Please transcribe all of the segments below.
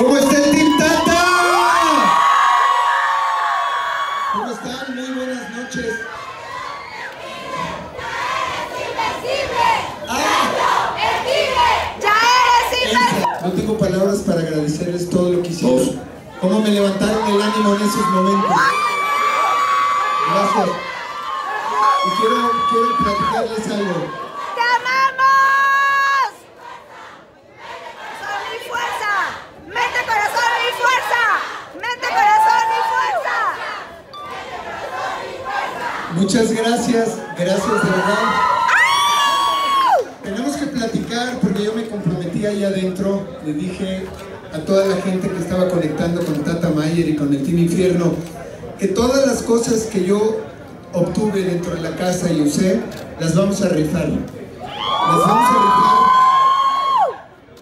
¿Cómo está el Team Tata? ¿Cómo están? Muy buenas noches. Ah, ¡Ya eres invencible! no tengo palabras para agradecerles todo lo que hicieron. Cómo me levantaron el ánimo en esos momentos. Gracias. Y quiero, quiero platicarles algo. ¡Te amamos! ¡Son mi fuerza! ¡Mente, corazón y fuerza! ¡Mente, corazón y fuerza! Muchas gracias, gracias de verdad. Tenemos que platicar porque yo me comprometí allá adentro, le dije a toda la gente que estaba conectando con Tata Mayer y con el Team Infierno que todas las cosas que yo obtuve dentro de la casa y usé, las vamos a rifar. Las vamos a rifar.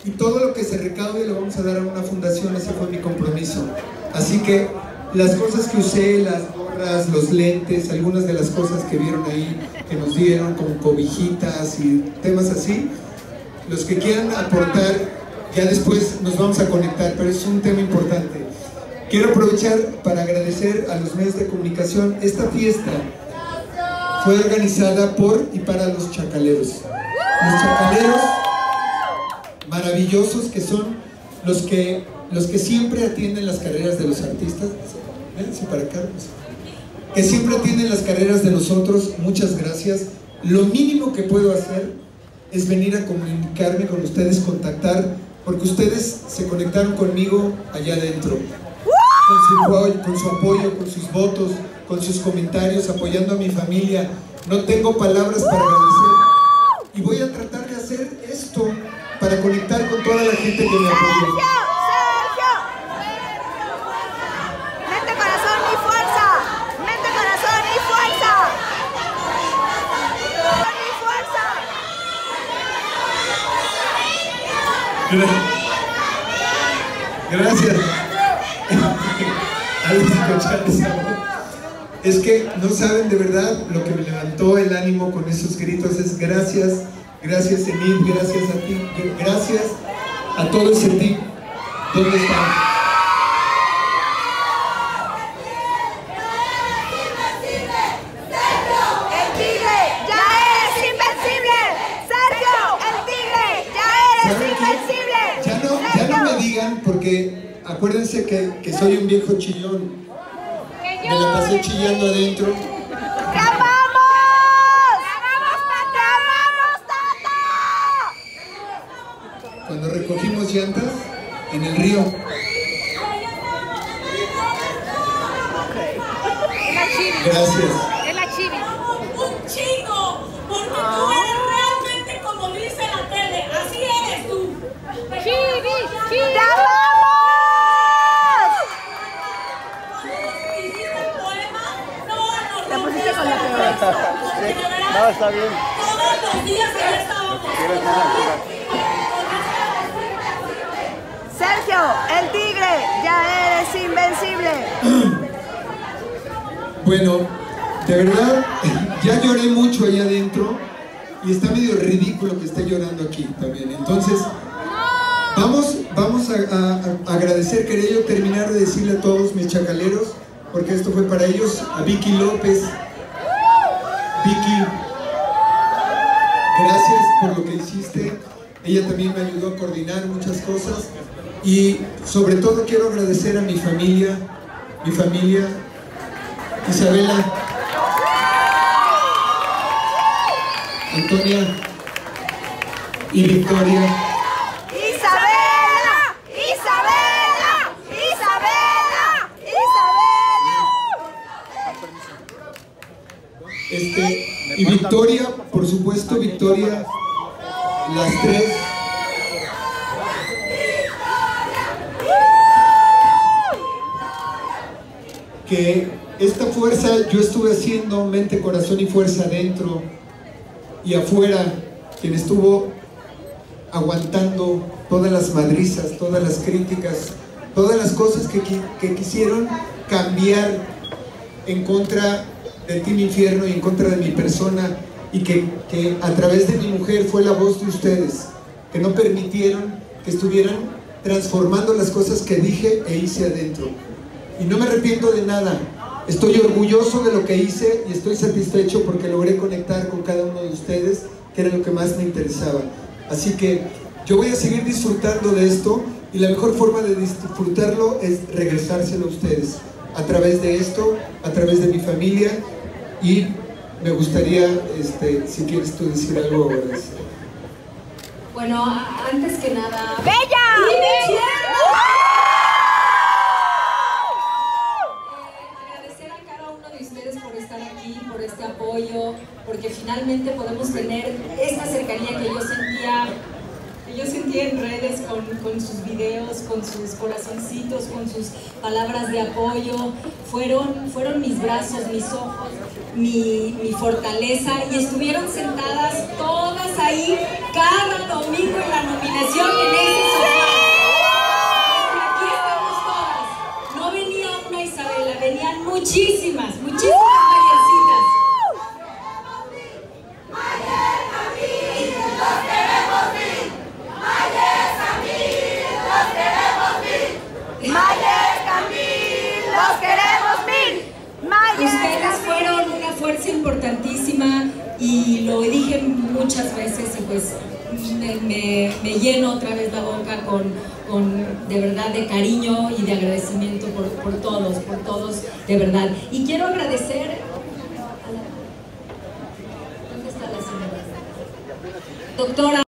Y todo lo que se recaude lo vamos a dar a una fundación, ese fue mi compromiso. Así que las cosas que usé, las gorras, los lentes, algunas de las cosas que vieron ahí, que nos dieron, como cobijitas y temas así, los que quieran aportar, ya después nos vamos a conectar, pero es un tema importante. Quiero aprovechar para agradecer a los medios de comunicación. Esta fiesta fue organizada por y para los chacaleros. Los chacaleros maravillosos que son los que, los que siempre atienden las carreras de los artistas. Vénganse para acá. Que siempre atienden las carreras de nosotros. Muchas gracias. Lo mínimo que puedo hacer es venir a comunicarme con ustedes, contactar, porque ustedes se conectaron conmigo allá adentro. Con su, con su apoyo, con sus votos, con sus comentarios, apoyando a mi familia. No tengo palabras para agradecer. Y voy a tratar de hacer esto para conectar con toda la gente que me apoyó. ¡Sergio! ¡Sergio! ¡Mente, corazón y fuerza! ¡Mente, corazón y fuerza! ¡Y fuerza! Gracias. Alex Cochales, amor. Es que no saben de verdad lo que me levantó el ánimo con esos gritos. Es gracias, gracias Enid, gracias a ti, gracias a todo ese team. ¿Dónde están? ¡El tigre! Porque acuérdense que, que soy un viejo chillón. Me la pasé chillando adentro. Cuando recogimos llantas en el río. Gracias. Es la chivi. un chingo, porque tú eres realmente como dice la tele, así eres tú. ¡Te amamos! Cuando hiciste el poema, no nos Te pusiste con la peor. No, está bien. Todos los días que estábamos. Sergio, el tigre, ya eres invencible. Bueno, de verdad, ya lloré mucho allá adentro y está medio ridículo que esté llorando aquí también. Entonces, vamos, vamos a, a- a agradecer, quería yo terminar de decirle a todos mis chacaleros, porque esto fue para ellos, a Vicky López. Vicky, gracias por lo que hiciste. Ella también me ayudó a coordinar muchas cosas. Y sobre todo quiero agradecer a mi familia, mi familia, Isabela, Antonia y Victoria. Isabela, Isabela, Isabela, Isabela. Este, y Victoria, por supuesto, Victoria, las tres. Que esta fuerza yo estuve haciendo mente, corazón y fuerza dentro y afuera, quien estuvo aguantando todas las madrizas, todas las críticas, todas las cosas que, que quisieron cambiar en contra del Team Infierno y en contra de mi persona y que, que a través de mi mujer fue la voz de ustedes, que no permitieron que estuvieran transformando las cosas que dije e hice adentro. Y no me arrepiento de nada. Estoy orgulloso de lo que hice y estoy satisfecho porque logré conectar con cada uno de ustedes, que era lo que más me interesaba. Así que yo voy a seguir disfrutando de esto y la mejor forma de disfrutarlo es regresárselo a ustedes a través de esto, a través de mi familia y me gustaría, este, si quieres tú decir algo. Bueno, antes que nada... ¡Bella! Eh, agradecer a cada uno de ustedes por estar aquí, por este apoyo, porque finalmente podemos tener esta cercanía que yo sentía yo sentía en redes con, con, sus videos, con sus corazoncitos, con sus palabras de apoyo. Fueron, fueron mis brazos, mis ojos, mi, mi fortaleza y estuvieron sentadas todas ahí cada domingo en la nominación en ese sofá. Aquí estamos todas. No venía una Isabela, venían muchísimas, muchísimas muchas veces y pues me, me- me lleno otra vez la boca con, con de verdad de cariño y de agradecimiento por, por todos, por todos de verdad. Y quiero agradecer a la- ¿Dónde está la señora? Doctora